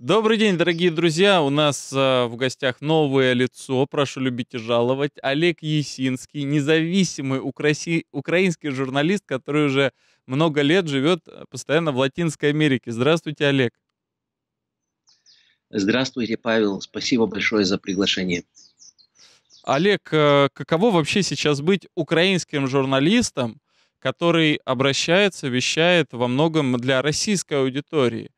Добрый день, дорогие друзья. У нас э, в гостях новое лицо. Прошу любить и жаловать. Олег Есинский, независимый украси- украинский журналист, который уже много лет живет э, постоянно в Латинской Америке. Здравствуйте, Олег. Здравствуйте, Павел. Спасибо большое за приглашение. Олег, э, каково вообще сейчас быть украинским журналистом, который обращается, вещает во многом для российской аудитории?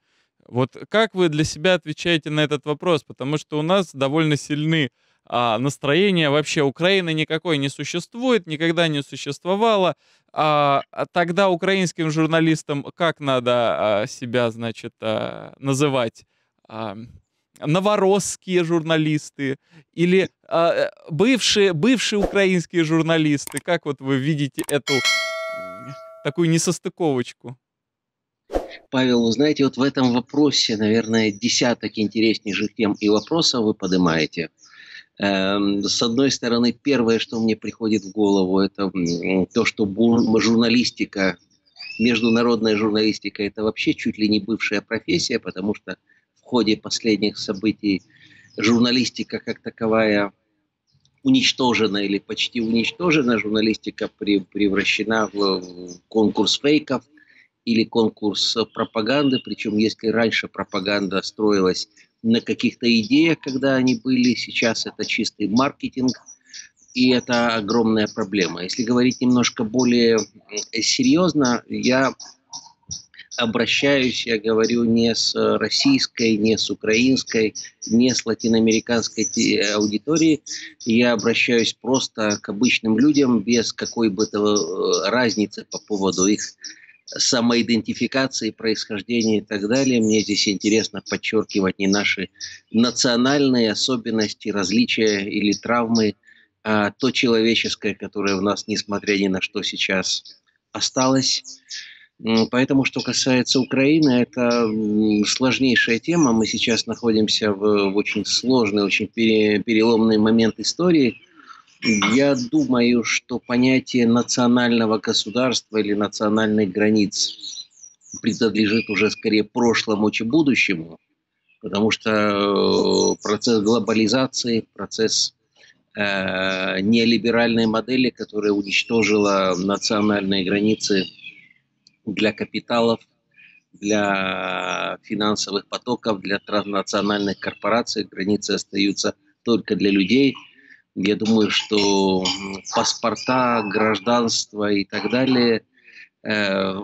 Вот как вы для себя отвечаете на этот вопрос? Потому что у нас довольно сильны а, настроения. Вообще Украины никакой не существует, никогда не существовало. А, а тогда украинским журналистам как надо а, себя, значит, а, называть? А, новоросские журналисты или а, бывшие, бывшие украинские журналисты? Как вот вы видите эту такую несостыковочку? Павел, вы знаете, вот в этом вопросе, наверное, десяток интереснейших тем и вопросов вы поднимаете. Эм, с одной стороны, первое, что мне приходит в голову, это то, что журналистика, международная журналистика, это вообще чуть ли не бывшая профессия, потому что в ходе последних событий журналистика как таковая уничтожена или почти уничтожена, журналистика превращена в конкурс фейков, или конкурс пропаганды, причем если раньше пропаганда строилась на каких-то идеях, когда они были, сейчас это чистый маркетинг, и это огромная проблема. Если говорить немножко более серьезно, я обращаюсь, я говорю не с российской, не с украинской, не с латиноамериканской аудиторией, я обращаюсь просто к обычным людям без какой бы то э, разницы по поводу их самоидентификации, происхождения и так далее. Мне здесь интересно подчеркивать не наши национальные особенности, различия или травмы, а то человеческое, которое в нас, несмотря ни на что, сейчас осталось. Поэтому, что касается Украины, это сложнейшая тема. Мы сейчас находимся в, очень сложный, очень переломный момент истории – я думаю, что понятие национального государства или национальных границ принадлежит уже скорее прошлому, чем будущему, потому что э, процесс глобализации, процесс э, неолиберальной модели, которая уничтожила национальные границы для капиталов, для финансовых потоков, для транснациональных корпораций, границы остаются только для людей – я думаю, что паспорта, гражданство и так далее э,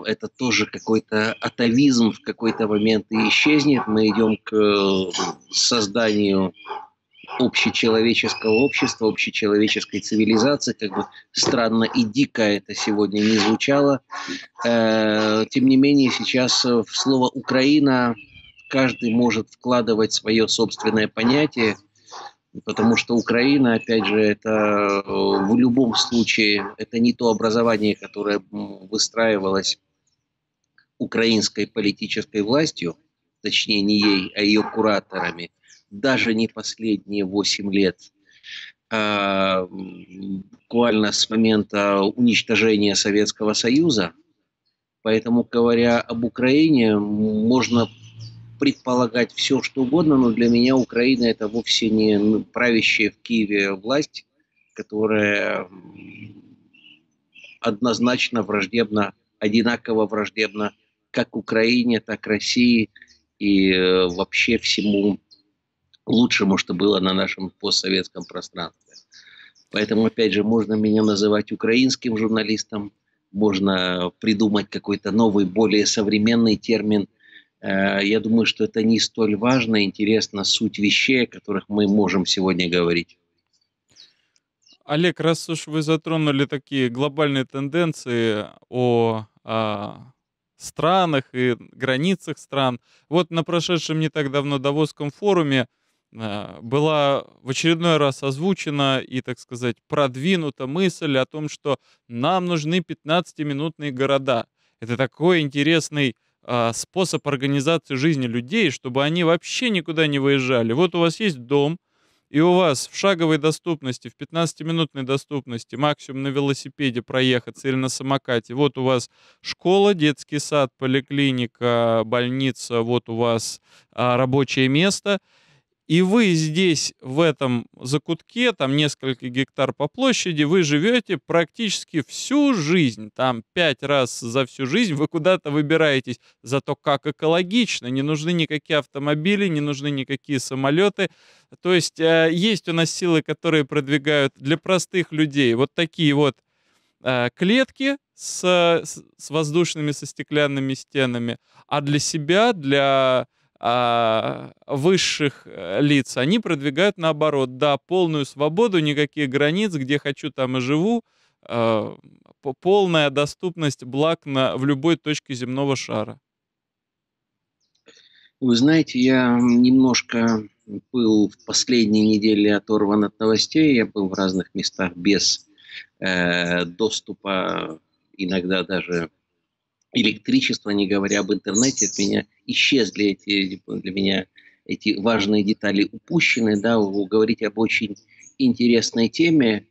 это тоже какой-то атовизм в какой-то момент и исчезнет. Мы идем к э, созданию общечеловеческого общества, общечеловеческой цивилизации, как бы странно и дико это сегодня не звучало. Э, тем не менее, сейчас в слово «Украина» каждый может вкладывать свое собственное понятие – потому что Украина, опять же, это э, в любом случае, это не то образование, которое выстраивалось украинской политической властью, точнее не ей, а ее кураторами, даже не последние 8 лет, а буквально с момента уничтожения Советского Союза. Поэтому, говоря об Украине, можно предполагать все, что угодно, но для меня Украина это вовсе не правящая в Киеве власть, которая однозначно враждебна, одинаково враждебна как Украине, так России и э, вообще всему лучшему, что было на нашем постсоветском пространстве. Поэтому, опять же, можно меня называть украинским журналистом, можно придумать какой-то новый, более современный термин – я думаю, что это не столь важно, интересна суть вещей, о которых мы можем сегодня говорить. Олег, раз уж вы затронули такие глобальные тенденции о, о странах и границах стран, вот на прошедшем не так давно Давосском форуме э, была в очередной раз озвучена и, так сказать, продвинута мысль о том, что нам нужны 15-минутные города. Это такой интересный а, способ организации жизни людей, чтобы они вообще никуда не выезжали. Вот у вас есть дом, и у вас в шаговой доступности, в 15-минутной доступности, максимум на велосипеде проехаться или на самокате, вот у вас школа, детский сад, поликлиника, больница, вот у вас а, рабочее место – и вы здесь, в этом закутке, там несколько гектар по площади, вы живете практически всю жизнь. Там пять раз за всю жизнь вы куда-то выбираетесь. Зато как экологично, не нужны никакие автомобили, не нужны никакие самолеты. То есть э, есть у нас силы, которые продвигают для простых людей вот такие вот э, клетки с, с, воздушными, со стеклянными стенами, а для себя, для а, высших э, лиц, они продвигают наоборот, да, полную свободу, никаких границ, где хочу, там и живу, а, полная доступность благ на, в любой точке земного шара. Вы знаете, я немножко был в последние недели оторван от новостей, я был в разных местах без э, доступа, иногда даже электричества, не говоря об интернете, от меня исчезли эти, для меня эти важные детали упущены, да, вы говорите об очень интересной теме,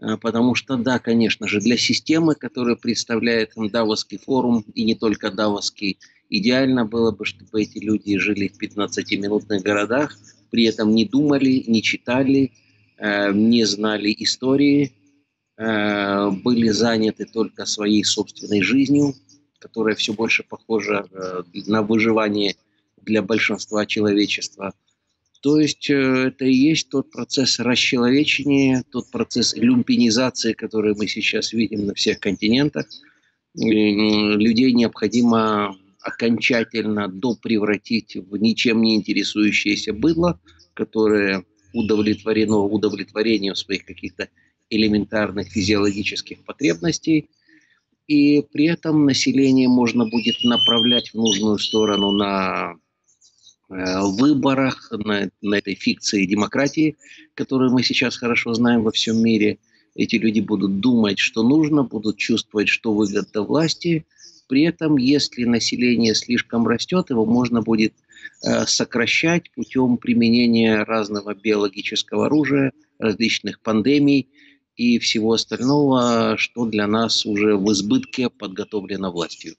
а, потому что, да, конечно же, для системы, которая представляет Давосский форум, и не только Давосский, идеально было бы, чтобы эти люди жили в 15-минутных городах, при этом не думали, не читали, а, не знали истории, а, были заняты только своей собственной жизнью, которая все больше похожа э, на выживание для большинства человечества. То есть э, это и есть тот процесс расчеловечения, тот процесс люмпинизации, который мы сейчас видим на всех континентах. Людей необходимо окончательно допревратить в ничем не интересующееся быдло, которое удовлетворено удовлетворением своих каких-то элементарных физиологических потребностей – и при этом население можно будет направлять в нужную сторону на э, выборах, на, на этой фикции демократии, которую мы сейчас хорошо знаем во всем мире. Эти люди будут думать, что нужно, будут чувствовать, что выгодно власти. При этом, если население слишком растет, его можно будет э, сокращать путем применения разного биологического оружия, различных пандемий, и всего остального, что для нас уже в избытке подготовлено властью.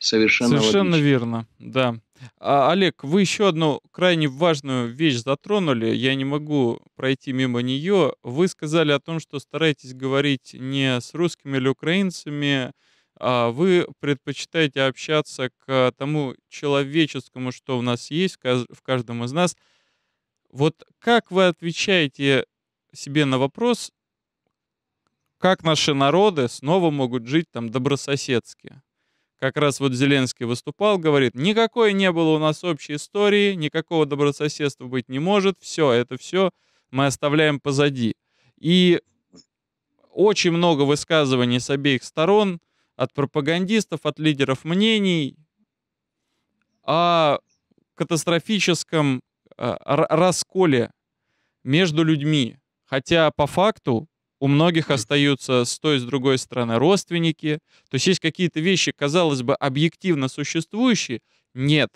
Совершенно, Совершенно верно, да. А, Олег, вы еще одну крайне важную вещь затронули, я не могу пройти мимо нее. Вы сказали о том, что стараетесь говорить не с русскими или украинцами, а вы предпочитаете общаться к тому человеческому, что у нас есть в каждом из нас. Вот как вы отвечаете себе на вопрос, как наши народы снова могут жить там добрососедски. Как раз вот Зеленский выступал, говорит, никакой не было у нас общей истории, никакого добрососедства быть не может, все, это все мы оставляем позади. И очень много высказываний с обеих сторон, от пропагандистов, от лидеров мнений, о катастрофическом э, расколе между людьми, Хотя по факту у многих остаются с той и с другой стороны родственники. То есть есть какие-то вещи, казалось бы, объективно существующие. Нет.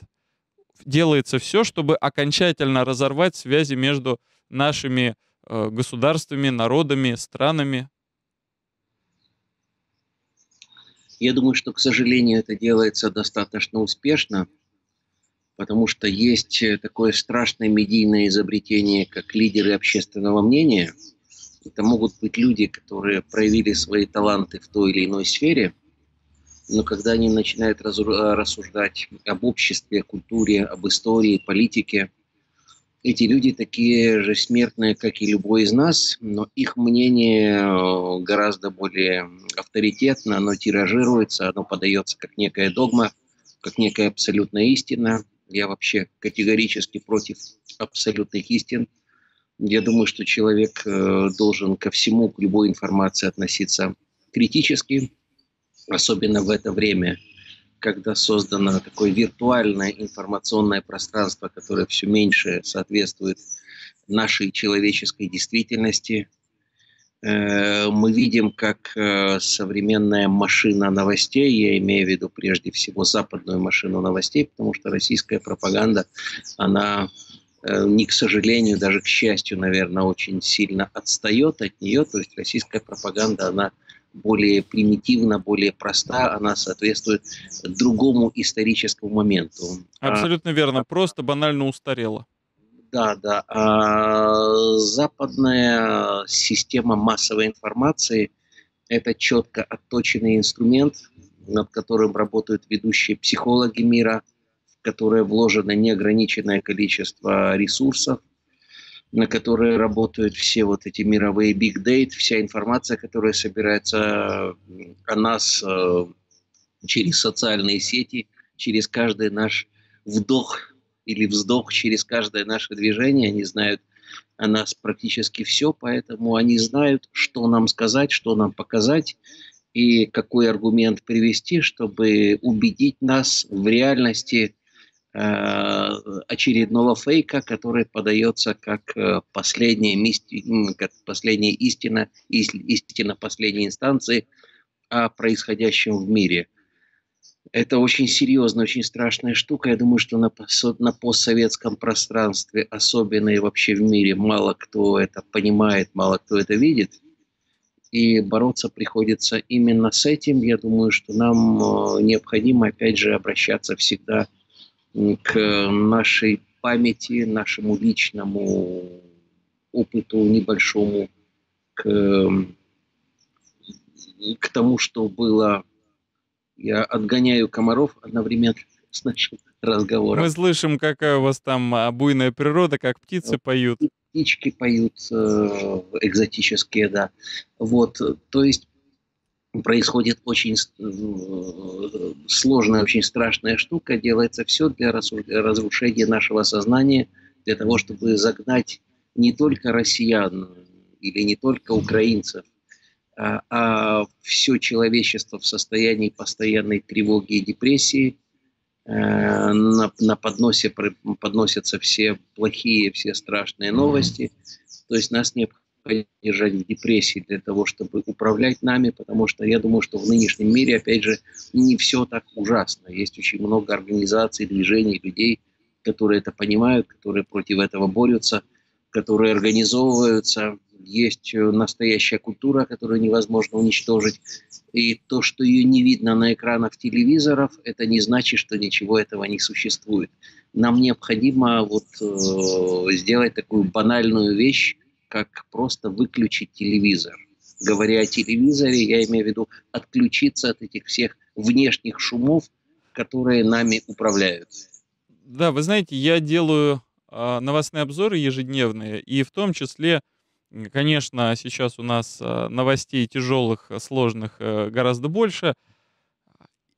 Делается все, чтобы окончательно разорвать связи между нашими э, государствами, народами, странами. Я думаю, что, к сожалению, это делается достаточно успешно потому что есть э, такое страшное медийное изобретение, как лидеры общественного мнения. Это могут быть люди, которые проявили свои таланты в той или иной сфере, но когда они начинают э, рассуждать об обществе, культуре, об истории, политике, эти люди такие же смертные, как и любой из нас, но их мнение э, гораздо более авторитетно, оно тиражируется, оно подается как некая догма, как некая абсолютная истина – я вообще категорически против абсолютных истин. Я думаю, что человек э, должен ко всему, к любой информации относиться критически, особенно в это время, когда создано такое виртуальное информационное пространство, которое все меньше соответствует нашей человеческой действительности, мы видим, как э, современная машина новостей, я имею в виду прежде всего западную машину новостей, потому что российская пропаганда, она не к сожалению, даже к счастью, наверное, очень сильно отстает от нее. То есть российская пропаганда, она более примитивна, более проста, она соответствует другому историческому моменту. А Абсолютно верно, просто банально устарела. Да, да. А западная система массовой информации – это четко отточенный инструмент, над которым работают ведущие психологи мира, в которые вложено неограниченное количество ресурсов, на которые работают все вот эти мировые big data, вся информация, которая собирается о нас э, через социальные сети, через каждый наш вдох или вздох, через каждое наше движение. Они знают о нас практически все, поэтому они знают, что нам сказать, что нам показать и какой аргумент привести, чтобы убедить нас в реальности Э, очередного фейка, который подается как э, последняя, мисти, как последняя истина, истина последней инстанции о происходящем в мире. Это очень серьезная, очень страшная штука. Я думаю, что на, на постсоветском пространстве, особенно и вообще в мире, мало кто это понимает, мало кто это видит. И бороться приходится именно с этим. Я думаю, что нам э, необходимо, опять же, обращаться всегда к нашей памяти, нашему личному опыту небольшому, к, к тому, что было. Я отгоняю комаров одновременно с нашим разговором. Мы слышим, какая у вас там а, буйная природа, как птицы поют. Птички поют э, экзотические, да. Вот, то есть происходит очень э, сложная, очень страшная штука. Делается все для разрушения нашего сознания, для того, чтобы загнать не только россиян или не только украинцев, а, а все человечество в состоянии постоянной тревоги и депрессии. Э, на, на подносе подносятся все плохие, все страшные новости. То есть нас необходимо держать в депрессии для того, чтобы управлять нами, потому что я думаю, что в нынешнем мире, опять же, не все так ужасно. Есть очень много организаций, движений, людей, которые это понимают, которые против этого борются, которые организовываются. Есть настоящая культура, которую невозможно уничтожить. И то, что ее не видно на экранах телевизоров, это не значит, что ничего этого не существует. Нам необходимо вот, э, сделать такую банальную вещь, как просто выключить телевизор. Говоря о телевизоре, я имею в виду отключиться от этих всех внешних шумов, которые нами управляют. Да, вы знаете, я делаю новостные обзоры ежедневные, и в том числе, конечно, сейчас у нас э, новостей тяжелых, сложных э, гораздо больше,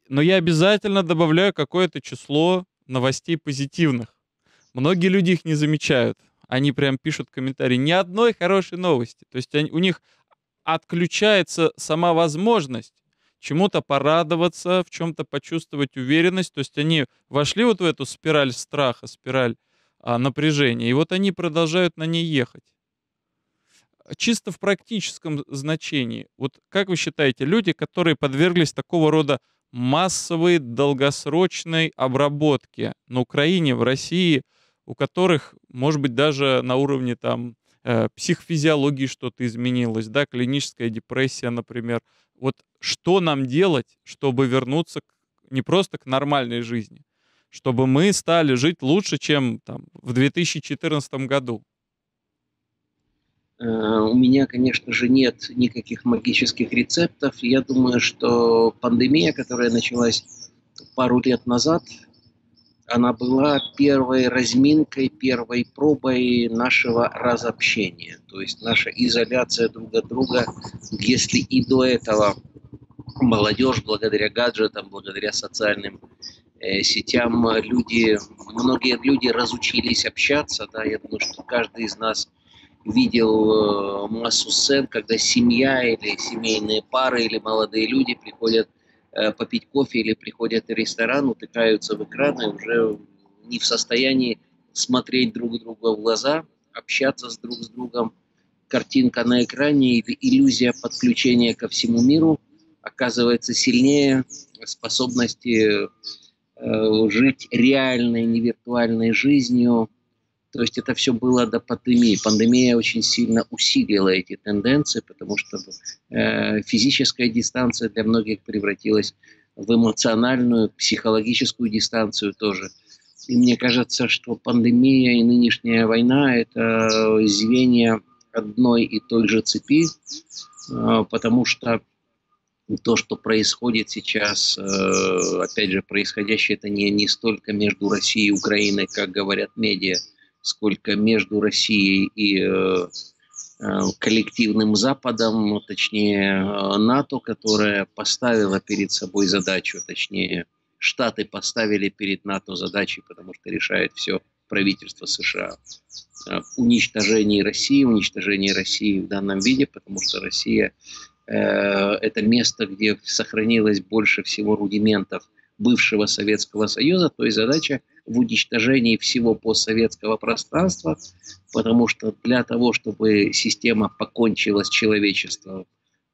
но я обязательно добавляю какое-то число новостей позитивных. Многие люди их не замечают они прям пишут комментарии, ни одной хорошей новости. То есть они, у них отключается сама возможность чему-то порадоваться, в чем-то почувствовать уверенность. То есть они вошли вот в эту спираль страха, спираль а, напряжения, и вот они продолжают на ней ехать. Чисто в практическом значении, вот как вы считаете, люди, которые подверглись такого рода массовой долгосрочной обработке на Украине, в России – у которых, может быть, даже на уровне там э, психофизиологии что-то изменилось, да, клиническая депрессия, например. Вот что нам делать, чтобы вернуться к, не просто к нормальной жизни, чтобы мы стали жить лучше, чем там, в 2014 году? Э, у меня, конечно же, нет никаких магических рецептов. Я думаю, что пандемия, которая началась пару лет назад, она была первой разминкой, первой пробой нашего разобщения. То есть наша изоляция друг от друга, если и до этого молодежь благодаря гаджетам, благодаря социальным сетям, люди, многие люди разучились общаться. Да, я думаю, что каждый из нас видел э, массу сцен, когда семья или семейные пары или молодые люди приходят Э, попить кофе или приходят в ресторан, утыкаются в экраны, уже не в состоянии смотреть друг друга в глаза, общаться с друг с другом. Картинка на экране или иллюзия подключения ко всему миру оказывается сильнее способности э, жить реальной, не виртуальной жизнью, То есть это все было до пандемии. Пандемия очень сильно усилила эти тенденции, потому что э, физическая дистанция для многих превратилась в эмоциональную, психологическую дистанцию тоже. И мне кажется, что пандемия и нынешняя война – это звенья одной и той же цепи, э, потому что то, что происходит сейчас, э, опять же, происходящее это не, не столько между Россией и Украиной, как говорят медиа, сколько между Россией и э, коллективным Западом, точнее НАТО, которая поставила перед собой задачу, точнее Штаты поставили перед НАТО задачи, потому что решает все правительство США. Уничтожение России, уничтожение России в данном виде, потому что Россия э, это место, где сохранилось больше всего рудиментов бывшего Советского Союза, то есть задача в уничтожении всего постсоветского пространства, потому что для того, чтобы система покончила с человечеством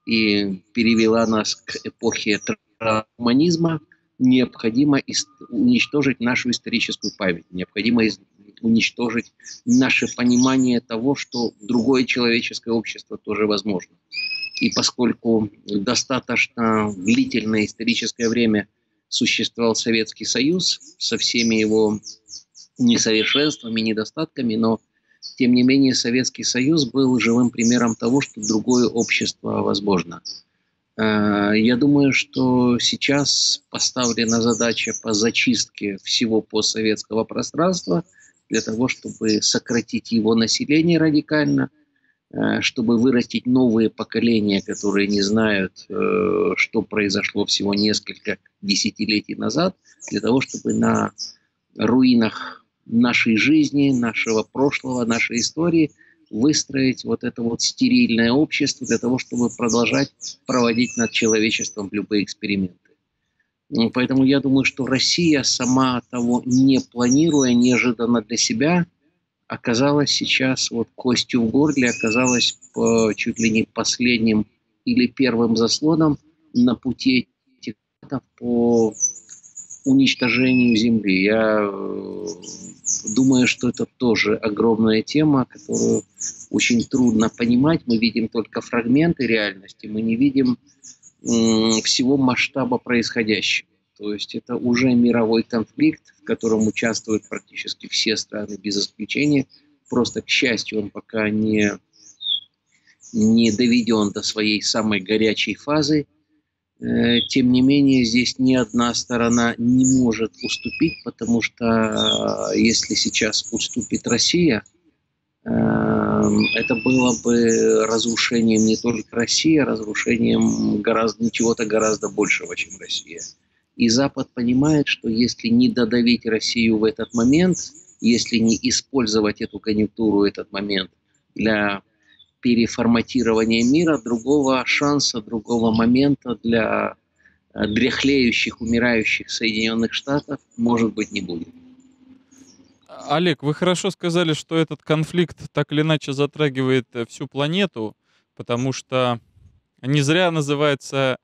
и перевела нас к эпохе трансгуманизма, необходимо уничтожить нашу историческую память, необходимо уничтожить наше понимание того, что другое человеческое общество тоже возможно. И поскольку достаточно длительное историческое время существовал Советский Союз со всеми его несовершенствами, недостатками, но тем не менее Советский Союз был живым примером того, что другое общество возможно. Э, я думаю, что сейчас поставлена задача по зачистке всего постсоветского пространства для того, чтобы сократить его население радикально, чтобы вырастить новые поколения, которые не знают, э, что произошло всего несколько десятилетий назад, для того, чтобы на руинах нашей жизни, нашего прошлого, нашей истории – выстроить вот это вот стерильное общество для того, чтобы продолжать проводить над человечеством любые эксперименты. Ну, поэтому я думаю, что Россия, сама того не планируя, неожиданно для себя, оказалась сейчас вот костью в горле, оказалась по, чуть ли не последним или первым заслоном на пути этих по уничтожению Земли. Я э, думаю, что это тоже огромная тема, которую очень трудно понимать. Мы видим только фрагменты реальности, мы не видим всего масштаба происходящего. То есть это уже мировой конфликт, в котором участвуют практически все страны без исключения. Просто, к счастью, он пока не, не доведен до своей самой горячей фазы. Э, тем не менее, здесь ни одна сторона не может уступить, потому что э, если сейчас уступит Россия, э, это было бы разрушением не только России, а разрушением гораздо, чего-то гораздо большего, чем Россия. И Запад понимает, что если не додавить Россию в этот момент, если не использовать эту конъюнктуру, этот момент для переформатирования мира, другого шанса, другого момента для э, дряхлеющих, умирающих Соединенных Штатов, может быть, не будет. Олег, вы хорошо сказали, что этот конфликт так или иначе затрагивает э, всю планету, потому что не зря называются э,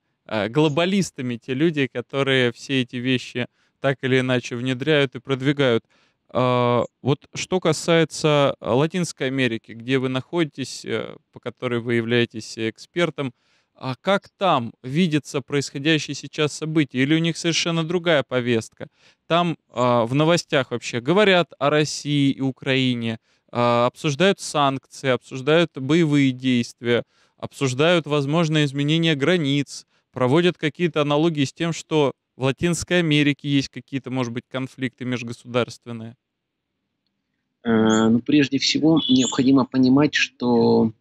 глобалистами те люди, которые все эти вещи так или иначе внедряют и продвигают. А, вот что касается Латинской Америки, где вы находитесь, э, по которой вы являетесь экспертом, а как там видится происходящее сейчас событие? Или у них совершенно другая повестка? Там а, в новостях вообще говорят о России и Украине, а, обсуждают санкции, обсуждают боевые действия, обсуждают возможное изменение границ, проводят какие-то аналогии с тем, что в Латинской Америке есть какие-то, может быть, конфликты межгосударственные? Э, ну, прежде всего, необходимо понимать, что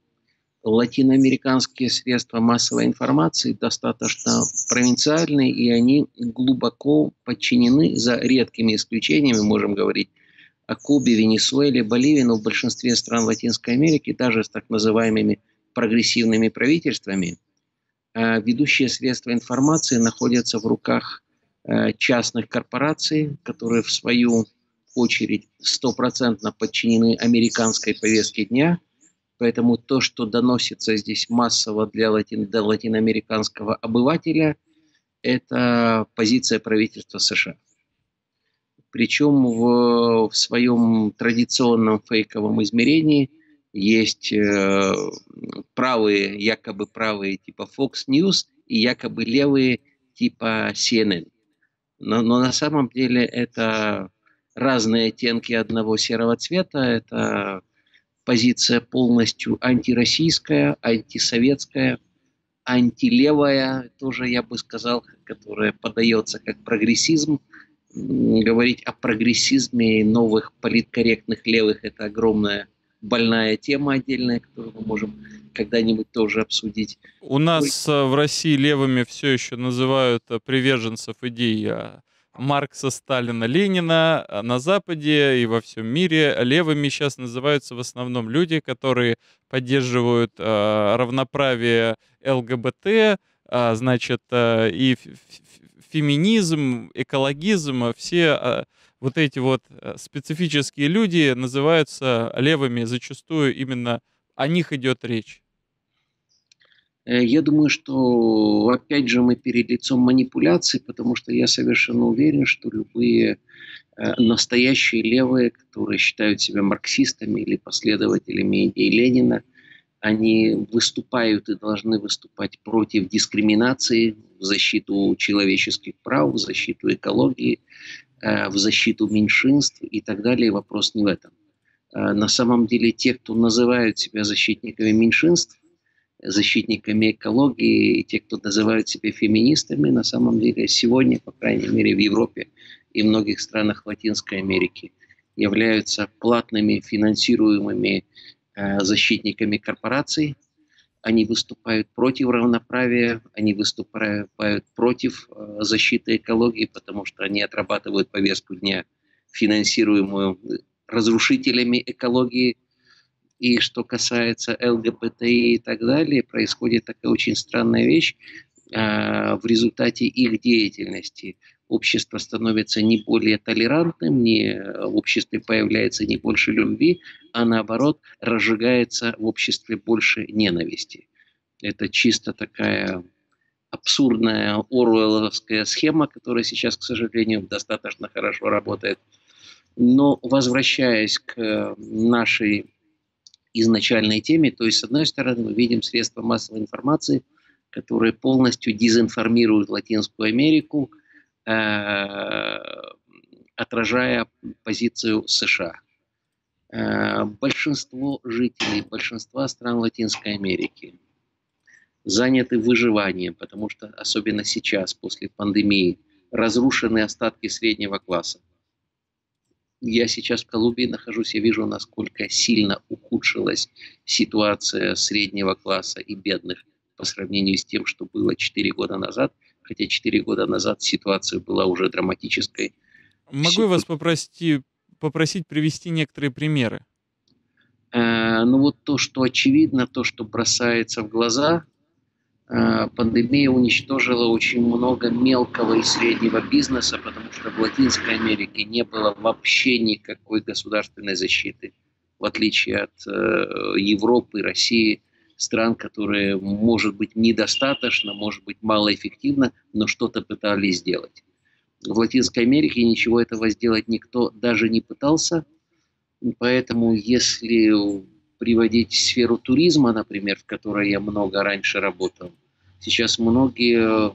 латиноамериканские средства массовой информации достаточно провинциальные, и они глубоко подчинены, за редкими исключениями, можем говорить, о Кубе, Венесуэле, Боливии, но в большинстве стран Латинской Америки, даже с так называемыми прогрессивными правительствами, ведущие средства информации находятся в руках Э, частных корпораций, которые в свою очередь стопроцентно подчинены американской повестке дня. Поэтому то, что доносится здесь массово для, латин, для латиноамериканского обывателя, это позиция правительства США. причем в, в своем традиционном фейковом измерении есть э, правые, якобы правые типа Fox News и якобы левые типа CNN. Но, но на самом деле это разные оттенки одного серого цвета. Это позиция полностью антироссийская, антисоветская, антилевая, тоже я бы сказал, которая подается как прогрессизм. Говорить о прогрессизме новых политкорректных левых – это огромная больная тема отдельная, которую мы можем когда-нибудь тоже обсудить. У нас Ой. Э, в России левыми все еще называют э, приверженцев идей а, Маркса, Сталина, Ленина. А на Западе и во всем мире левыми сейчас называются в основном люди, которые поддерживают э, равноправие ЛГБТ, э, значит, э, и феминизм, экологизм, все э, вот эти вот э, специфические люди называются левыми, зачастую именно о них идет речь. Э, я думаю, что опять же мы перед лицом манипуляций, потому что я совершенно уверен, что любые э, настоящие левые, которые считают себя марксистами или последователями идей Ленина, они выступают и должны выступать против дискриминации, в защиту человеческих прав, в защиту экологии, в защиту меньшинств и так далее. Вопрос не в этом. Э, на самом деле те, кто называют себя защитниками меньшинств, защитниками экологии, и те, кто называют себя феминистами, на самом деле сегодня, по крайней мере, в Европе и многих странах Латинской Америки являются платными финансируемыми э, защитниками корпораций, они выступают против равноправия, они выступают против э, защиты экологии, потому что они отрабатывают повестку дня, финансируемую разрушителями экологии. И что касается ЛГБТ и так далее, происходит такая очень странная вещь. А, в результате их деятельности общество становится не более толерантным, не, в обществе появляется не больше любви, а наоборот разжигается в обществе больше ненависти. Это чисто такая абсурдная оруэлловская схема, которая сейчас, к сожалению, достаточно хорошо работает. Но возвращаясь к нашей изначальной теме, то есть, с одной стороны, мы видим средства массовой информации, которые полностью дезинформируют Латинскую Америку, отражая позицию США. Э, большинство жителей, большинства стран Латинской Америки заняты выживанием, потому что особенно сейчас, после пандемии, разрушены остатки среднего класса. Я сейчас в Колумбии нахожусь, я вижу, насколько сильно ухудшилась ситуация среднего класса и бедных по сравнению с тем, что было 4 года назад – хотя 4 года назад ситуация была уже драматической. Могу Все... я вас попросить, попросить привести некоторые примеры? Э, ну вот то, что очевидно, то, что бросается в глаза, э, пандемия уничтожила очень много мелкого и среднего бизнеса, потому что в Латинской Америке не было вообще никакой государственной защиты, в отличие от э, Европы, России – стран, которые, может быть, недостаточно, может быть, малоэффективно, но что-то пытались сделать. В Латинской Америке ничего этого сделать никто даже не пытался. Поэтому, если приводить сферу туризма, например, в которой я много раньше работал, сейчас многие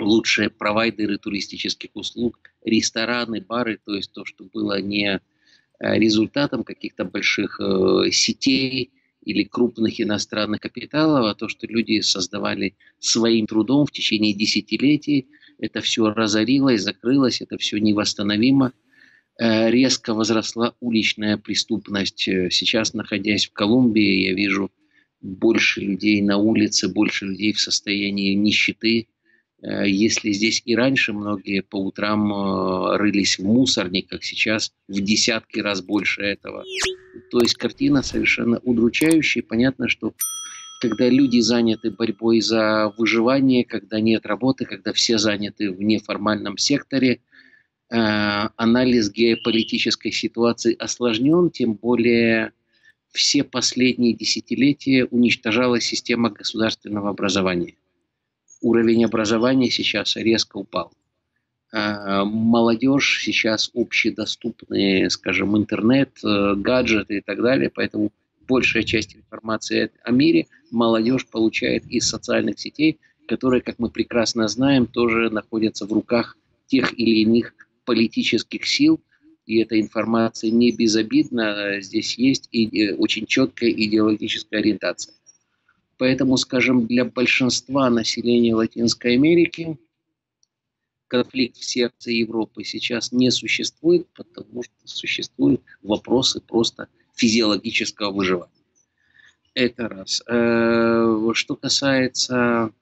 лучшие провайдеры туристических услуг, рестораны, бары, то есть то, что было не э, результатом каких-то больших э, сетей, или крупных иностранных капиталов, а то, что люди создавали своим трудом в течение десятилетий, это все разорилось, закрылось, это все невосстановимо. Э, резко возросла уличная преступность. Э, сейчас, находясь в Колумбии, я вижу больше людей на улице, больше людей в состоянии нищеты, Э, если здесь и раньше многие по утрам рылись в мусорниках, сейчас в десятки раз больше этого. То есть картина совершенно удручающая. Понятно, что когда люди заняты борьбой за выживание, когда нет работы, когда все заняты в неформальном секторе, э, анализ геополитической ситуации осложнен, тем более все последние десятилетия уничтожалась система государственного образования уровень образования сейчас резко упал. А, молодежь сейчас общедоступные, скажем, интернет, э, гаджеты и так далее, поэтому большая часть информации о мире молодежь получает из социальных сетей, которые, как мы прекрасно знаем, тоже находятся в руках тех или иных политических сил, и эта информация не безобидна, здесь есть и очень четкая идеологическая ориентация. Поэтому, скажем, для большинства населения Латинской Америки конфликт в сердце Европы сейчас не существует, потому что существуют вопросы просто физиологического выживания. Это раз. Э, что касается,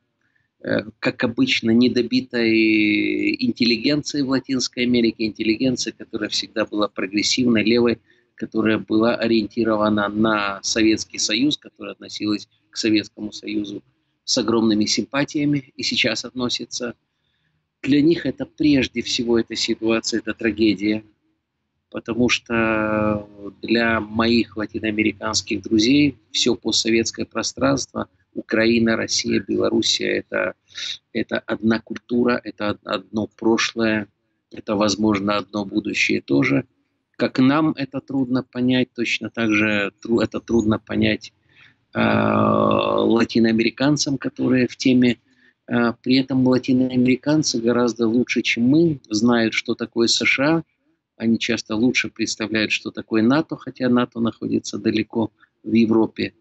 э, как обычно, недобитой интеллигенции в Латинской Америке, интеллигенции, которая всегда была прогрессивной, левой, которая была ориентирована на Советский Союз, которая относилась к Советскому Союзу с огромными симпатиями и сейчас относится. Для них это прежде всего эта ситуация, это трагедия, потому что для моих латиноамериканских друзей все постсоветское пространство, Украина, Россия, Белоруссия, это, это одна культура, это одно прошлое, это, возможно, одно будущее тоже. Как нам это трудно понять, точно так же это трудно понять э, латиноамериканцам, которые в теме. Э, при этом латиноамериканцы гораздо лучше, чем мы, знают, что такое США, они часто лучше представляют, что такое НАТО, хотя НАТО находится далеко в Европе.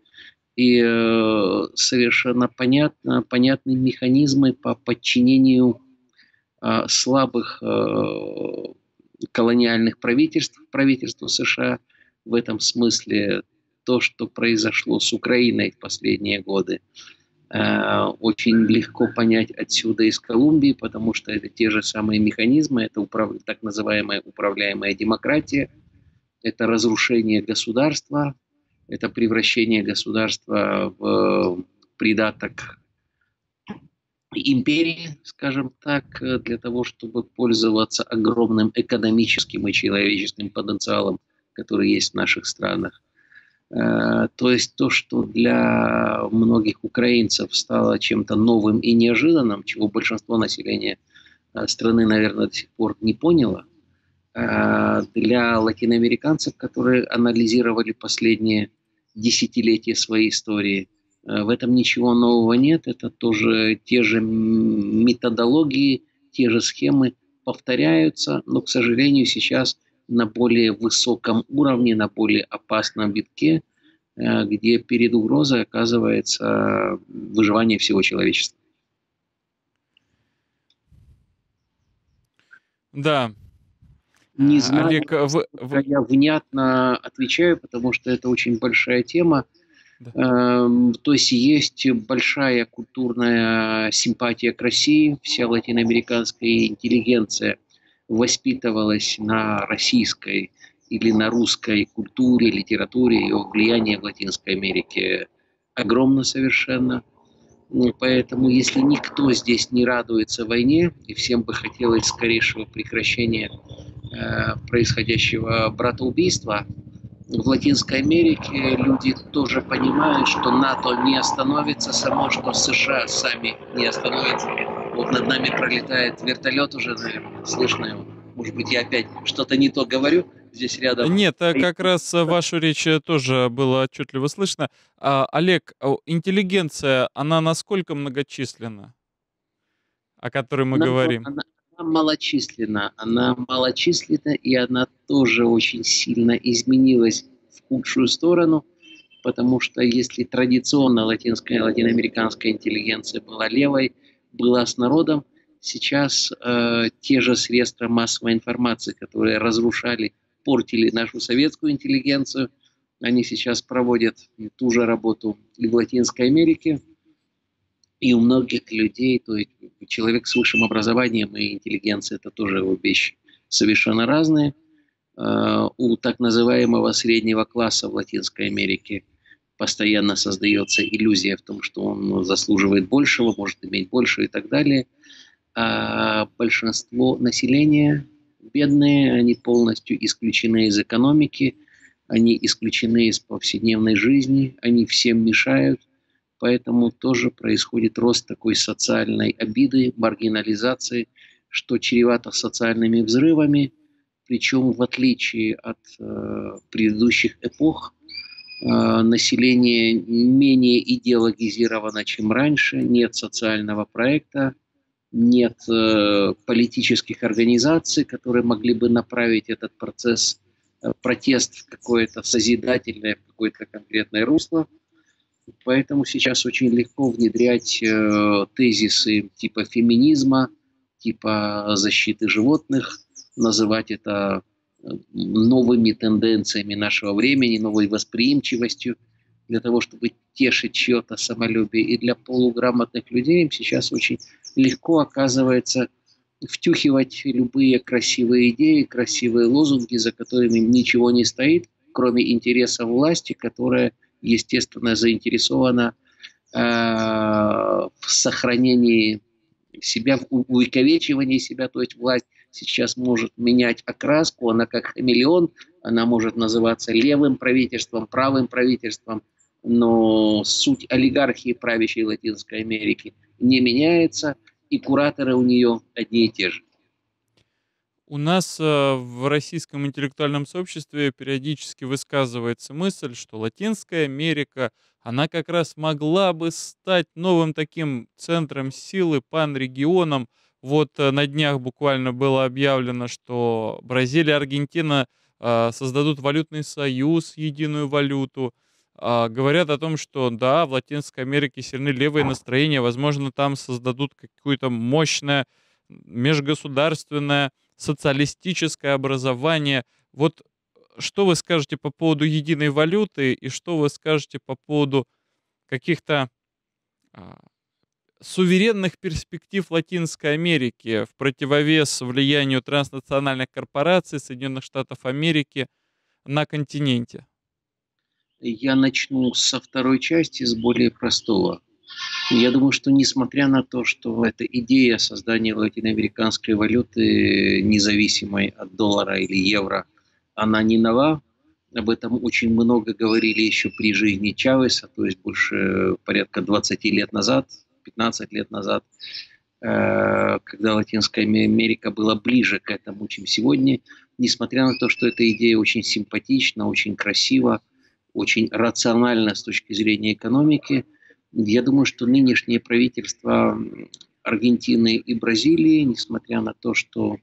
И э, совершенно понятно, понятны механизмы по подчинению э, слабых э, колониальных правительств правительству США. В этом смысле то, что произошло с Украиной в последние годы, Э, очень легко понять отсюда из Колумбии, потому что это те же самые механизмы, это управ... так называемая управляемая демократия, это разрушение государства, это превращение государства в придаток империи, скажем так, для того, чтобы пользоваться огромным экономическим и человеческим потенциалом, который есть в наших странах. Э, то есть то, что для многих украинцев стало чем-то новым и неожиданным, чего большинство населения э, страны, наверное, до сих пор не поняло, э, для латиноамериканцев, которые анализировали последние десятилетия своей истории, в этом ничего нового нет. Это тоже те же методологии, те же схемы повторяются, но, к сожалению, сейчас – на более высоком уровне, на более опасном витке, э, где перед угрозой оказывается выживание всего человечества. Да. Не а, знаю, Олег, вы, вы... я внятно отвечаю, потому что это очень большая тема. Да. Эм, то есть есть большая культурная симпатия к России, вся латиноамериканская интеллигенция – воспитывалась на российской или на русской культуре, литературе, ее влияние в Латинской Америке огромно совершенно. Ну, поэтому, если никто здесь не радуется войне, и всем бы хотелось скорейшего прекращения э, происходящего братоубийства, в Латинской Америке люди тоже понимают, что НАТО не остановится само, что США сами не остановятся. Вот над нами пролетает вертолет уже, наверное, слышно его. Может быть, я опять что-то не то говорю здесь рядом. Нет, а как раз вашу речь э, тоже было отчетливо слышно. А, Олег, интеллигенция, она насколько многочисленна, о которой мы она, говорим? Она, она малочисленна, она малочисленна, и она тоже очень сильно изменилась в худшую сторону, потому что если традиционно латинская, латиноамериканская интеллигенция была левой, была с народом, сейчас э, те же средства массовой информации, которые разрушали, портили нашу советскую интеллигенцию, они сейчас проводят ту же работу и в Латинской Америке, и у многих людей, то есть человек с высшим образованием и интеллигенция, это тоже вещи совершенно разные. Э, у так называемого среднего класса в Латинской Америке постоянно создается иллюзия в том, что он заслуживает большего, может иметь больше и так далее. А большинство населения бедные, они полностью исключены из экономики, они исключены из повседневной жизни, они всем мешают, поэтому тоже происходит рост такой социальной обиды, маргинализации, что чревато социальными взрывами, причем в отличие от э, предыдущих эпох, население менее идеологизировано, чем раньше, нет социального проекта, нет э, политических организаций, которые могли бы направить этот процесс, э, протест в какое-то созидательное, в какое-то конкретное русло. Поэтому сейчас очень легко внедрять э, тезисы типа феминизма, типа защиты животных, называть это э, новыми тенденциями нашего времени, новой восприимчивостью для того, чтобы тешить чье-то самолюбие. И для полуграмотных людей им сейчас очень легко оказывается втюхивать любые красивые идеи, красивые лозунги, за которыми ничего не стоит, кроме интереса власти, которая, естественно, заинтересована э, в сохранении себя, в увековечивании себя, то есть власть сейчас может менять окраску, она как хамелеон, она может называться левым правительством, правым правительством, но суть олигархии, правящей Латинской Америки, не меняется, и кураторы у нее одни и те же. У нас э, в российском интеллектуальном сообществе периодически высказывается мысль, что Латинская Америка, она как раз могла бы стать новым таким центром силы, пан-регионом. Вот э, на днях буквально было объявлено, что Бразилия и Аргентина э, создадут валютный союз, единую валюту а, говорят о том, что да, в Латинской Америке сильны левые настроения, возможно, там создадут какое-то мощное межгосударственное социалистическое образование. Вот что вы скажете по поводу единой валюты и что вы скажете по поводу каких-то а, суверенных перспектив Латинской Америки в противовес влиянию транснациональных корпораций Соединенных Штатов Америки на континенте? Я начну со второй части, с более простого. Я думаю, что несмотря на то, что эта идея создания латиноамериканской валюты, независимой от доллара или евро, она не нова, об этом очень много говорили еще при жизни Чавеса, то есть больше порядка 20 лет назад, 15 лет назад, э, когда Латинская Америка была ближе к этому, чем сегодня, несмотря на то, что эта идея очень симпатична, очень красива, очень рационально с точки зрения экономики. Я думаю, что нынешнее правительство Аргентины и Бразилии, несмотря на то, что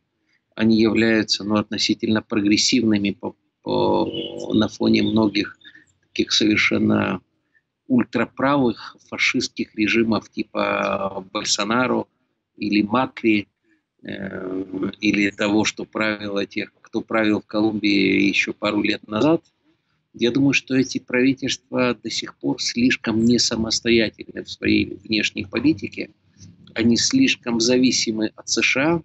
они являются ну, относительно прогрессивными по, по, на фоне многих таких совершенно ультраправых фашистских режимов типа Больсонару или Макри, э, или того, что правило тех, кто правил в Колумбии еще пару лет назад – я думаю, что эти правительства до сих пор слишком не самостоятельны в своей внешней политике. Они слишком зависимы от США,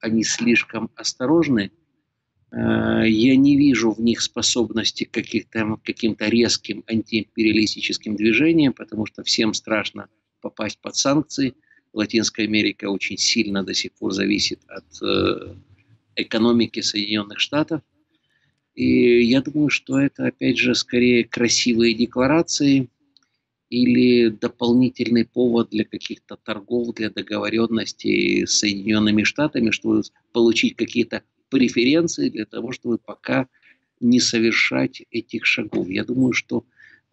они слишком осторожны. Э, я не вижу в них способности к каким-то, каким-то резким антиимпериалистическим движениям, потому что всем страшно попасть под санкции. Латинская Америка очень сильно до сих пор зависит от э, экономики Соединенных Штатов. И я думаю, что это, опять же, скорее красивые декларации или дополнительный повод для каких-то торгов, для договоренностей с Соединенными Штатами, чтобы получить какие-то преференции для того, чтобы пока не совершать этих шагов. Я думаю, что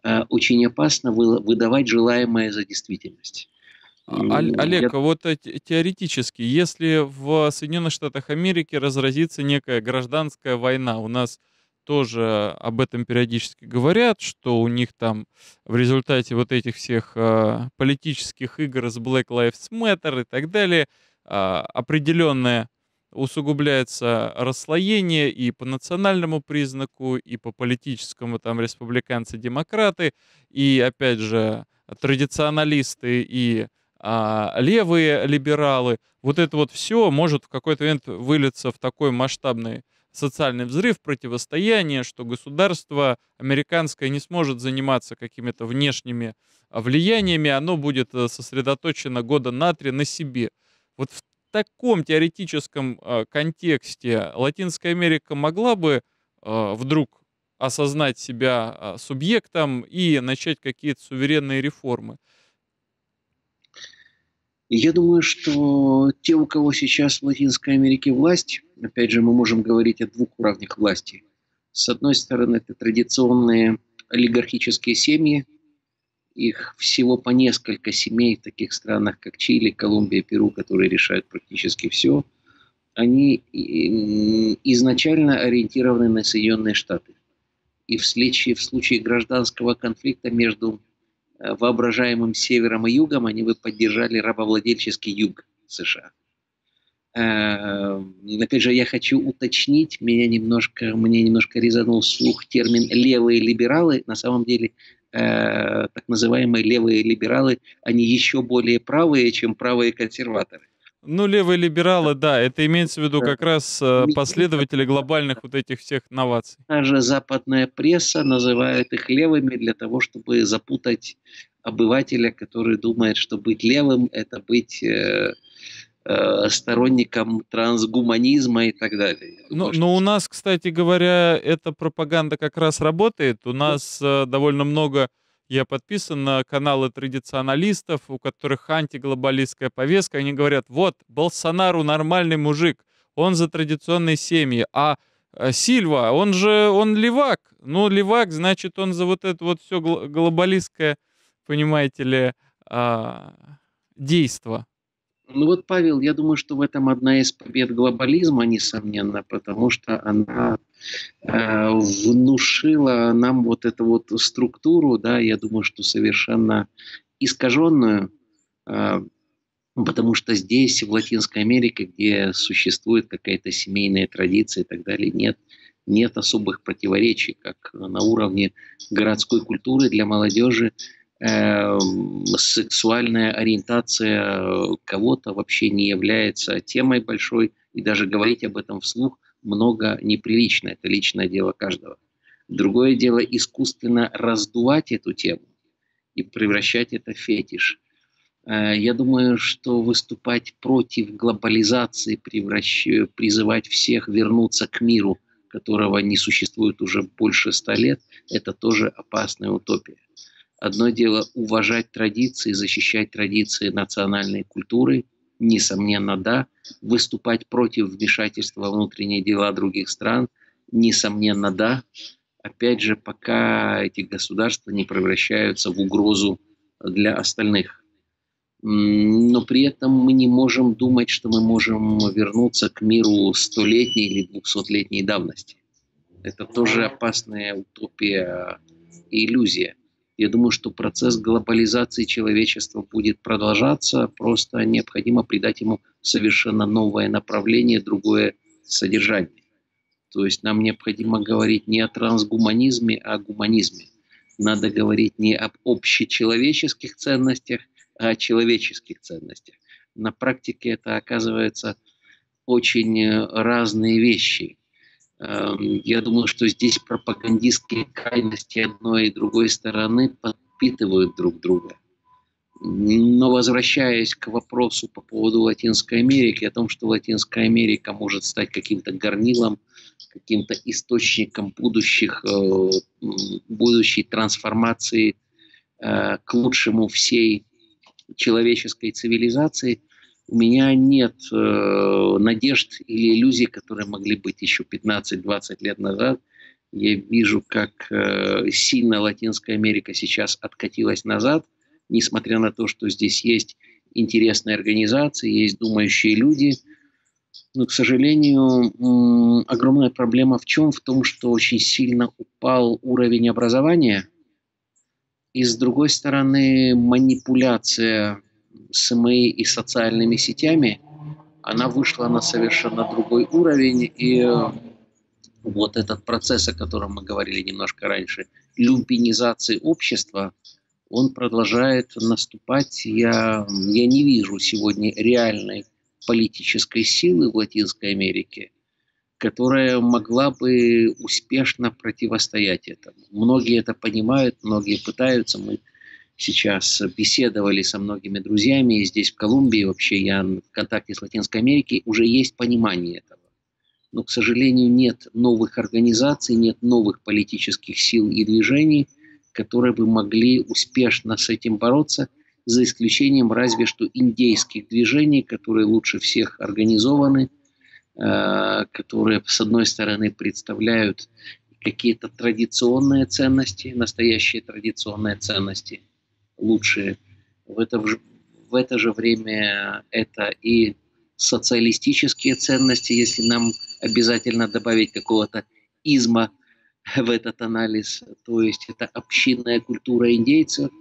э, очень опасно выдавать желаемое за действительность. А, Олег, Я... вот э, теоретически, если в Соединенных Штатах Америки разразится некая гражданская война, у нас тоже об этом периодически говорят, что у них там в результате вот этих всех э, политических игр с Black Lives Matter и так далее э, определенное усугубляется расслоение и по национальному признаку, и по политическому, там, республиканцы-демократы, и, опять же, традиционалисты и а, левые либералы. Вот это вот все может в какой-то момент вылиться в такой масштабный социальный взрыв, противостояние, что государство американское не сможет заниматься какими-то внешними а, влияниями, оно будет э, сосредоточено года на три на себе. Вот в таком теоретическом э, контексте Латинская Америка могла бы э, вдруг осознать себя э, субъектом и начать какие-то суверенные реформы. Я думаю, что те, у кого сейчас в Латинской Америке власть, опять же, мы можем говорить о двух уровнях власти. С одной стороны, это традиционные олигархические семьи, их всего по несколько семей в таких странах, как Чили, Колумбия, Перу, которые решают практически все. Они изначально ориентированы на Соединенные Штаты. И в случае, в случае гражданского конфликта между э, воображаемым севером и югом, они бы поддержали рабовладельческий юг США. Э, опять же, я хочу уточнить, меня немножко, мне немножко резанул слух термин «левые либералы». На самом деле, э, так называемые левые либералы, они еще более правые, чем правые консерваторы. Ну, левые либералы, да, это имеется в виду как раз э, последователи глобальных вот этих всех новаций. Даже западная пресса называет их левыми для того, чтобы запутать обывателя, который думает, что быть левым – это быть э, э, сторонником трансгуманизма и так далее. Но, но у нас, кстати говоря, эта пропаганда как раз работает. У нас э, довольно много я подписан на каналы традиционалистов, у которых антиглобалистская повестка. Они говорят, вот, Болсонару нормальный мужик, он за традиционные семьи, а э, Сильва, он же, он левак. Ну, левак, значит, он за вот это вот все глобалистское, понимаете ли, а, действо. Ну вот, Павел, я думаю, что в этом одна из побед глобализма, несомненно, потому что она э, внушила нам вот эту вот структуру, да, я думаю, что совершенно искаженную, э, потому что здесь, в Латинской Америке, где существует какая-то семейная традиция и так далее, нет, нет особых противоречий, как на уровне городской культуры для молодежи, сексуальная ориентация кого-то вообще не является темой большой, и даже говорить об этом вслух много неприлично, это личное дело каждого. Другое дело искусственно раздувать эту тему и превращать это в фетиш. Э, я думаю, что выступать против глобализации, превращ... призывать всех вернуться к миру, которого не существует уже больше ста лет, это тоже опасная утопия. Одно дело уважать традиции, защищать традиции национальной культуры, несомненно, да. Выступать против вмешательства во внутренние дела других стран, несомненно, да. Опять же, пока эти государства не превращаются в угрозу для остальных. Но при этом мы не можем думать, что мы можем вернуться к миру столетней или двухсотлетней давности. Это тоже опасная утопия и иллюзия. Я думаю, что процесс глобализации человечества будет продолжаться, просто необходимо придать ему совершенно новое направление, другое содержание. То есть нам необходимо говорить не о трансгуманизме, а о гуманизме. Надо говорить не об общечеловеческих ценностях, а о человеческих ценностях. На практике это оказывается очень разные вещи. Эм, я думаю, что здесь пропагандистские крайности одной и другой стороны подпитывают друг друга. Но возвращаясь к вопросу по поводу Латинской Америки, о том, что Латинская Америка может стать каким-то горнилом, каким-то источником будущих, э, будущей трансформации э, к лучшему всей человеческой цивилизации – у меня нет э, надежд или иллюзий, которые могли быть еще 15-20 лет назад. Я вижу, как э, сильно Латинская Америка сейчас откатилась назад, несмотря на то, что здесь есть интересные организации, есть думающие люди. Но, к сожалению, огромная проблема в чем? В том, что очень сильно упал уровень образования. И, с другой стороны, манипуляция СМИ и социальными сетями, она вышла на совершенно другой уровень, и э, вот этот процесс, о котором мы говорили немножко раньше, люмпинизации общества, он продолжает наступать. Я, я не вижу сегодня реальной политической силы в Латинской Америке, которая могла бы успешно противостоять этому. Многие это понимают, многие пытаются. Мы сейчас беседовали со многими друзьями здесь, в Колумбии, вообще я в контакте с Латинской Америкой, уже есть понимание этого. Но, к сожалению, нет новых организаций, нет новых политических сил и движений, которые бы могли успешно с этим бороться. за исключением разве что индейских движений, которые лучше всех организованы, э, которые, с одной стороны, представляют какие-то традиционные ценности, настоящие традиционные ценности, лучшие. В это, в это же время это и социалистические ценности, если нам обязательно добавить какого-то изма в этот анализ. То есть это общинная культура индейцев,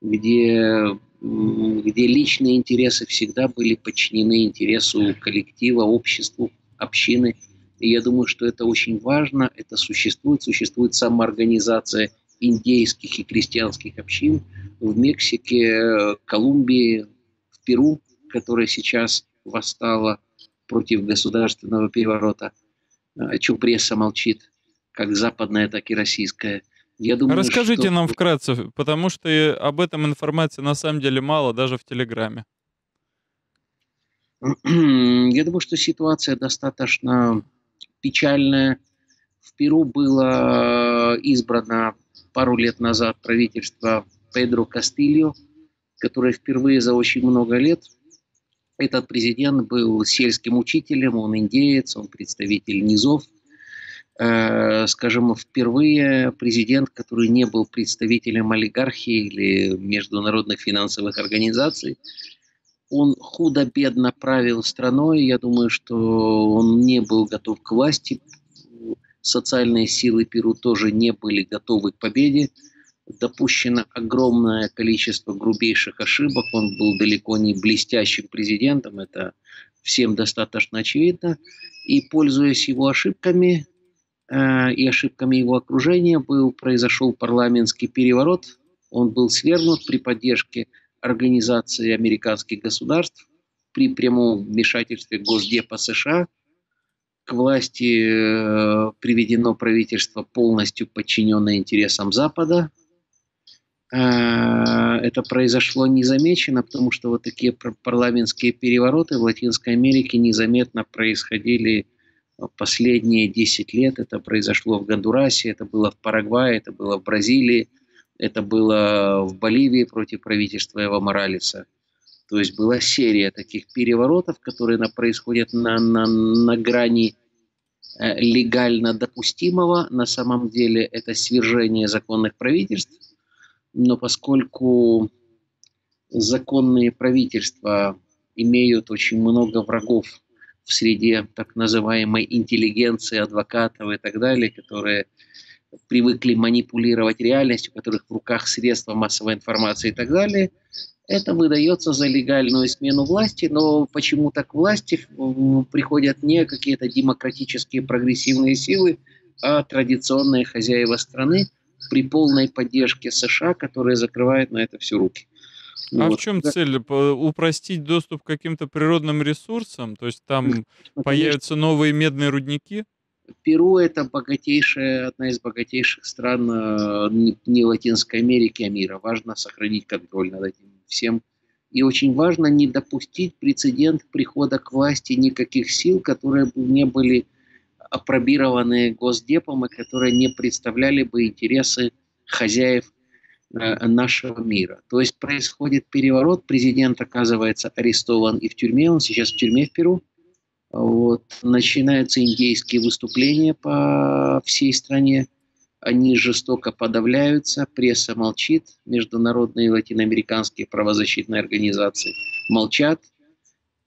где, где личные интересы всегда были подчинены интересу коллектива, обществу, общины. И я думаю, что это очень важно, это существует, существует самоорганизация индейских и крестьянских общин в Мексике, Колумбии, в Перу, которая сейчас восстала против государственного переворота. А, Чего пресса молчит, как западная, так и российская. Я думаю, Расскажите что... нам вкратце, потому что об этом информации на самом деле мало, даже в Телеграме. Я думаю, что ситуация достаточно печальная. В Перу было избрано пару лет назад правительство Педро Кастильо, которое впервые за очень много лет этот президент был сельским учителем, он индеец, он представитель низов. Э, скажем, впервые президент, который не был представителем олигархии или международных финансовых организаций, он худо-бедно правил страной. Я думаю, что он не был готов к власти. Социальные силы Перу тоже не были готовы к победе допущено огромное количество грубейших ошибок. Он был далеко не блестящим президентом, это всем достаточно очевидно. И пользуясь его ошибками э, и ошибками его окружения, был, произошел парламентский переворот. Он был свергнут при поддержке Организации американских государств при прямом вмешательстве Госдепа США. К власти э, приведено правительство полностью подчиненное интересам Запада – это произошло незамечено, потому что вот такие парламентские перевороты в Латинской Америке незаметно происходили последние 10 лет. Это произошло в Гондурасе, это было в Парагвае, это было в Бразилии, это было в Боливии против правительства Эва Моралеса. То есть была серия таких переворотов, которые происходят на, на, на грани э, легально допустимого. На самом деле это свержение законных правительств но поскольку законные правительства имеют очень много врагов в среде так называемой интеллигенции, адвокатов и так далее, которые привыкли манипулировать реальностью, у которых в руках средства массовой информации и так далее, это выдается за легальную смену власти, но почему-то к власти? Приходят не какие-то демократические прогрессивные силы, а традиционные хозяева страны, при полной поддержке США, которые закрывают на это все руки. А вот. в чем цель? Упростить доступ к каким-то природным ресурсам? То есть там ну, появятся новые медные рудники? Перу это богатейшая, одна из богатейших стран э, не Латинской Америки, а мира. Важно сохранить контроль над этим всем. И очень важно не допустить прецедент прихода к власти никаких сил, которые не были опробированные Госдепом которые не представляли бы интересы хозяев э, нашего мира. То есть происходит переворот, президент оказывается арестован и в тюрьме, он сейчас в тюрьме в Перу. Вот. Начинаются индейские выступления по всей стране, они жестоко подавляются, пресса молчит, международные латиноамериканские правозащитные организации молчат,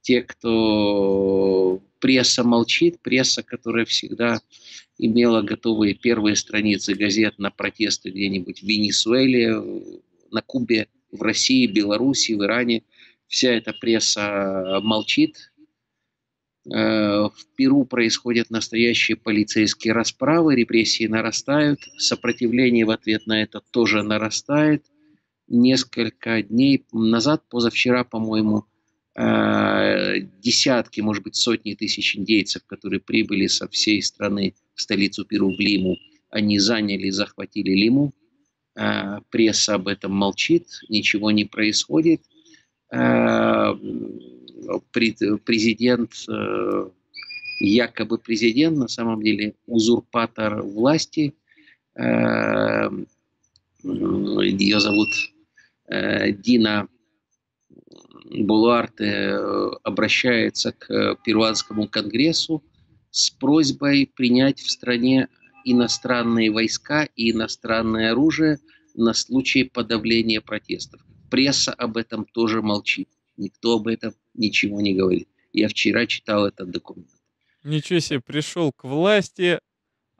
те, кто пресса молчит, пресса, которая всегда имела готовые первые страницы газет на протесты где-нибудь в Венесуэле, на Кубе, в России, Беларуси, в Иране. Вся эта пресса молчит. Э, в Перу происходят настоящие полицейские расправы, репрессии нарастают, сопротивление в ответ на это тоже нарастает. Несколько дней назад, позавчера, по-моему, Э, десятки, может быть, сотни тысяч индейцев, которые прибыли со всей страны в столицу Перу, в Лиму, они заняли, захватили Лиму. Э, пресса об этом молчит, ничего не происходит. Э, президент, якобы президент, на самом деле узурпатор власти. Ее зовут Дина Булуарте э, обращается к перуанскому конгрессу с просьбой принять в стране иностранные войска и иностранное оружие на случай подавления протестов. Пресса об этом тоже молчит. Никто об этом ничего не говорит. Я вчера читал этот документ. Ничего себе, пришел к власти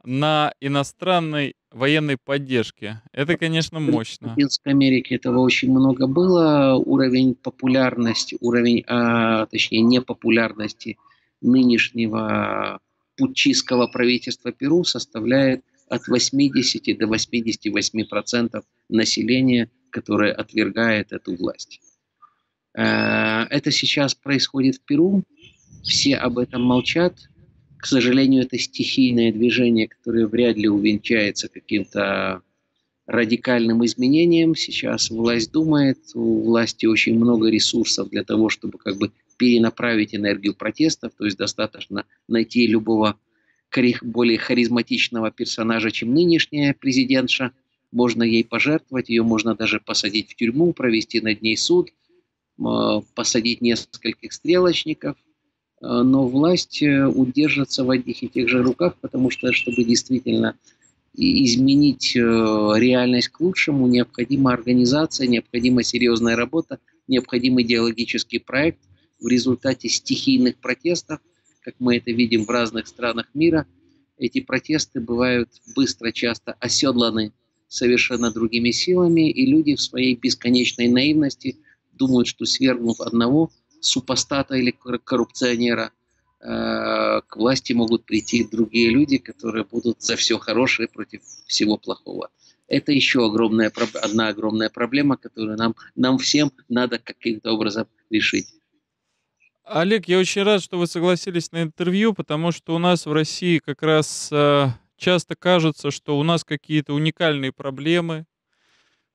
на иностранной военной поддержке. Это, конечно, мощно. В Латинской Америке этого очень много было. Уровень популярности, уровень, а, точнее, непопулярности нынешнего путчистского правительства Перу составляет от 80 до 88 процентов населения, которое отвергает эту власть. Э, это сейчас происходит в Перу. Все об этом молчат. К сожалению, это стихийное движение, которое вряд ли увенчается каким-то радикальным изменением. Сейчас власть думает, у власти очень много ресурсов для того, чтобы как бы перенаправить энергию протестов, то есть достаточно найти любого более харизматичного персонажа, чем нынешняя президентша. Можно ей пожертвовать, ее можно даже посадить в тюрьму, провести над ней суд, посадить нескольких стрелочников – но власть э, удержится в одних и тех же руках, потому что, чтобы действительно изменить э, реальность к лучшему, необходима организация, необходима серьезная работа, необходим идеологический проект. В результате стихийных протестов, как мы это видим в разных странах мира, эти протесты бывают быстро, часто оседланы совершенно другими силами, и люди в своей бесконечной наивности думают, что свергнув одного, супостата или коррупционера, э, к власти могут прийти другие люди, которые будут за все хорошее против всего плохого. Это еще огромная, одна огромная проблема, которую нам, нам всем надо каким-то образом решить. Олег, я очень рад, что вы согласились на интервью, потому что у нас в России как раз э, часто кажется, что у нас какие-то уникальные проблемы,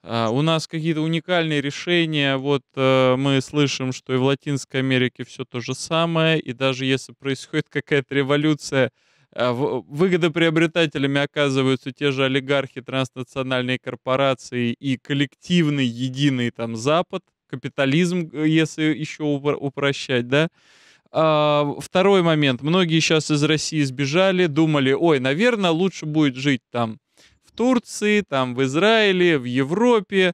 а, у нас какие-то уникальные решения. Вот э, мы слышим, что и в Латинской Америке все то же самое, и даже если происходит какая-то революция, э, выгодоприобретателями оказываются те же олигархи, транснациональные корпорации и коллективный единый там Запад, капитализм, э, если еще упрощать, да. А, второй момент. Многие сейчас из России сбежали, думали, ой, наверное, лучше будет жить там Турции, там в Израиле, в Европе.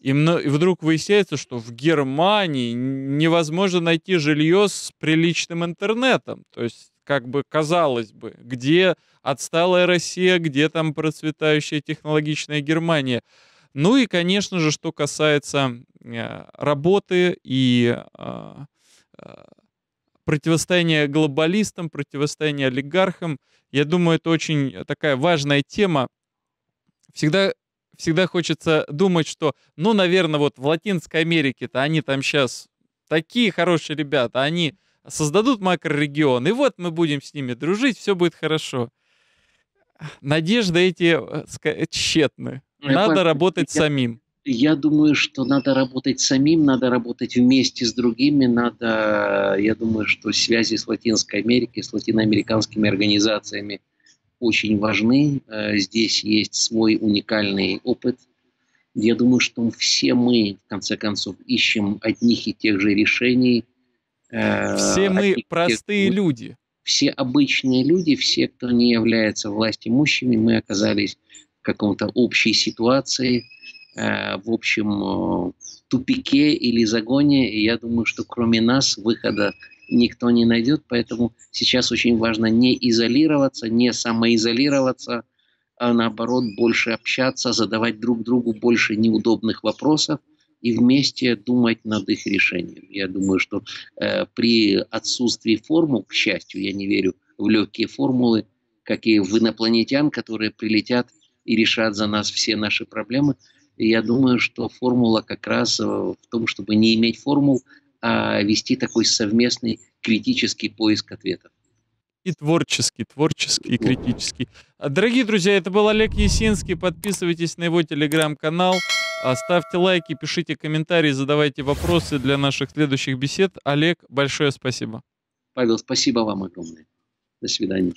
И, вдруг выясняется, что в Германии невозможно найти жилье с приличным интернетом. То есть, как бы казалось бы, где отсталая Россия, где там процветающая технологичная Германия. Ну и, конечно же, что касается э, работы и а, а, противостояния глобалистам, противостояния олигархам, я думаю, это очень такая важная тема, всегда всегда хочется думать, что, ну, наверное, вот в Латинской Америке-то они там сейчас такие хорошие ребята, они создадут макрорегион, и вот мы будем с ними дружить, все будет хорошо. Надежды эти э, тщетны. Ну, надо я работать я, самим. Я думаю, что надо работать самим, надо работать вместе с другими, надо, я думаю, что связи с Латинской Америкой, с латиноамериканскими организациями – очень важны. Э, здесь есть свой уникальный опыт. Я думаю, что все мы, в конце концов, ищем одних и тех же решений. Э, все мы простые тех, люди. Все обычные люди, все, кто не является власть имущими, мы оказались в каком-то общей ситуации, э, в общем тупике или загоне. И я думаю, что кроме нас выхода никто не найдет, поэтому сейчас очень важно не изолироваться, не самоизолироваться, а наоборот больше общаться, задавать друг другу больше неудобных вопросов и вместе думать над их решением. Я думаю, что э, при отсутствии формул, к счастью, я не верю в легкие формулы, как и в инопланетян, которые прилетят и решат за нас все наши проблемы. Я думаю, что формула как раз в том, чтобы не иметь формул, а вести такой совместный критический поиск ответов. И творческий, творческий и критический. Дорогие друзья, это был Олег Есинский. Подписывайтесь на его телеграм-канал. Ставьте лайки, пишите комментарии, задавайте вопросы для наших следующих бесед. Олег, большое спасибо. Павел, спасибо вам огромное. До свидания.